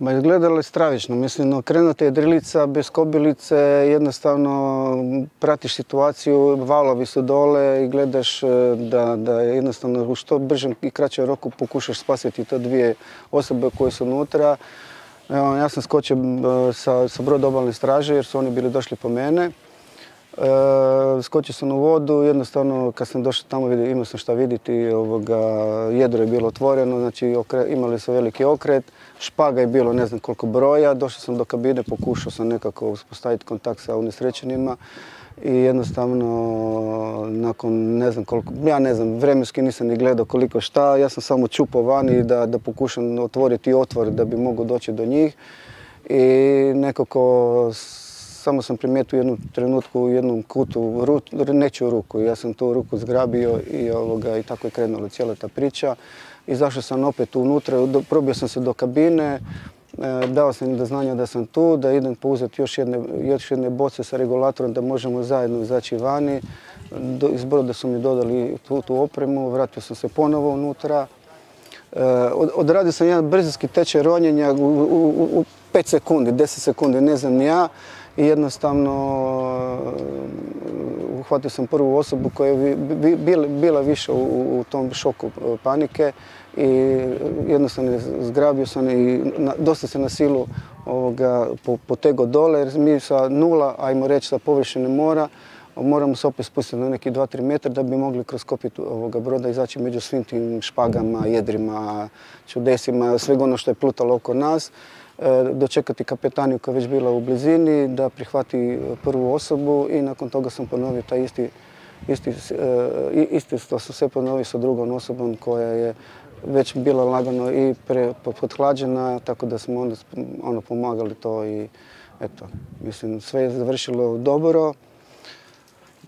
Ma izgledalo je stravično. Mislim, okrenuta je drilica bez kobilice, jednostavno pratiš situaciju, valovi su dole i gledaš e, da, da jednostavno u što bržem i kraćem roku pokušaš spasiti te dvije osobe koje su unutra. Ja sam skočio e, sa, sa straže jer su oni bili došli po mene. E, skočio sam u vodu, jednostavno kad sam došao tamo imao sam šta vidjeti, jedro je bilo otvoreno, znači imali su veliki okret, špaga je bilo ne znam koliko broja, došao sam do kabine, pokušao sam nekako uspostaviti kontakt sa unesrećenima i jednostavno nakon ne znam koliko, ja ne znam, vremenski nisam ni gledao koliko šta, ja sam samo čupao vani da, da pokušam otvoriti otvor da bi mogao doći do njih i nekako samo sam primijetio u jednom trenutku u jednom kutu nečiju ruku. Ja sam tu ruku zgrabio i, ovoga, i tako je krenula cijela ta priča. Izašao sam opet unutra, probio sam se do kabine, e, dao sam im do znanja da sam tu, da idem pouzeti još jedne, još jedne boce sa regulatorom da možemo zajedno izaći vani. Iz broda su mi dodali tu, tu opremu, vratio sam se ponovo unutra. E, odradio sam jedan brzinski tečaj ronjenja u, u 5 sekundi, 10 sekundi, ne znam ni ja i jednostavno uh, uhvatio sam prvu osobu koja je bila više u tom šoku uh, panike i jednostavno zgrabio sam i dosta se na silu potego dole jer mi sa nula, ajmo reći sa površine mora, moramo se opet spustiti na neki 2-3 metra da bi mogli kroz kopit ovoga broda izaći među svim tim špagama, jedrima, čudesima, svega ono što je plutalo oko nas. E, dočekati kapetaniju koja je već bila u blizini, da prihvati prvu osobu i nakon toga sam ponovio taj isti, isti, e, isti to su sve ponovio sa drugom osobom koja je već bila lagano i pothlađena, tako da smo onda ono, pomagali to i eto, mislim, sve je završilo dobro.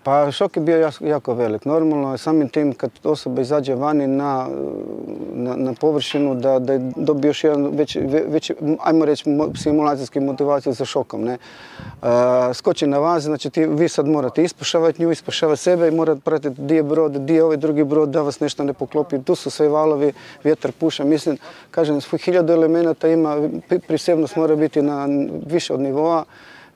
Pa šok je bio jako velik. Normalno je samim tim kad osoba izađe vani na, na, površinu da, da dobije još jedan već, već ajmo reći, simulacijski motivaciju za šokom. Ne? skoči na vas, znači ti, vi sad morate ispašavati nju, ispašavati sebe i morate pratiti di je brod, di je ovaj drugi brod, da vas nešto ne poklopi. Tu su sve valovi, vjetar puša. Mislim, kažem, hiljadu elemenata ima, prisebnost mora biti na više od nivoa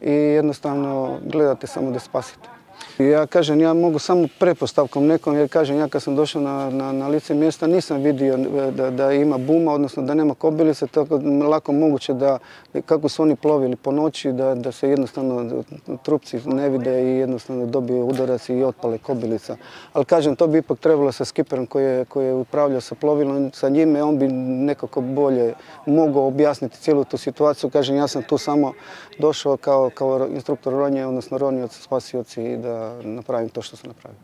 i jednostavno gledate samo da spasite. Ja kažem, ja mogu samo prepostavkom nekom, jer kažem, ja kad sam došao na, na, na lice mjesta nisam vidio e, da, da, ima buma, odnosno da nema kobilice, tako lako moguće da, kako su oni plovili po noći, da, da se jednostavno trupci ne vide i jednostavno dobiju udarac i otpale kobilica. Ali kažem, to bi ipak trebalo sa skiperom koji je, koji je upravljao sa plovilom, sa njime, on bi nekako bolje mogao objasniti cijelu tu situaciju. Kažem, ja sam tu samo došao kao, kao instruktor ronje, odnosno ronioci, spasioci i da да направим то, що се направи.